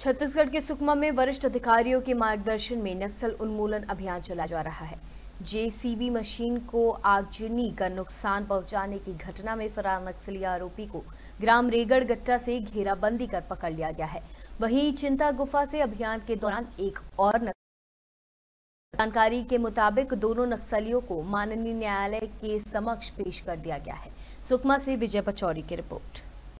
छत्तीसगढ़ के सुकमा में वरिष्ठ अधिकारियों के मार्गदर्शन में नक्सल उन्मूलन अभियान चलाया जा रहा है। जेसीबी मशीन को आगजनी कर नुकसान पहुँचाने की घटना में फरार नक्सली आरोपी को ग्राम रेगड़ गट्टा से घेराबंदी कर पकड़ लिया गया है। वहीं चिंता गुफा से अभियान के दौरान एक और जानकारी के मुताबिक दोनों नक्सलियों को माननीय न्यायालय के समक्ष पेश कर दिया गया है। सुकमा से विजय पचौरी की रिपोर्ट।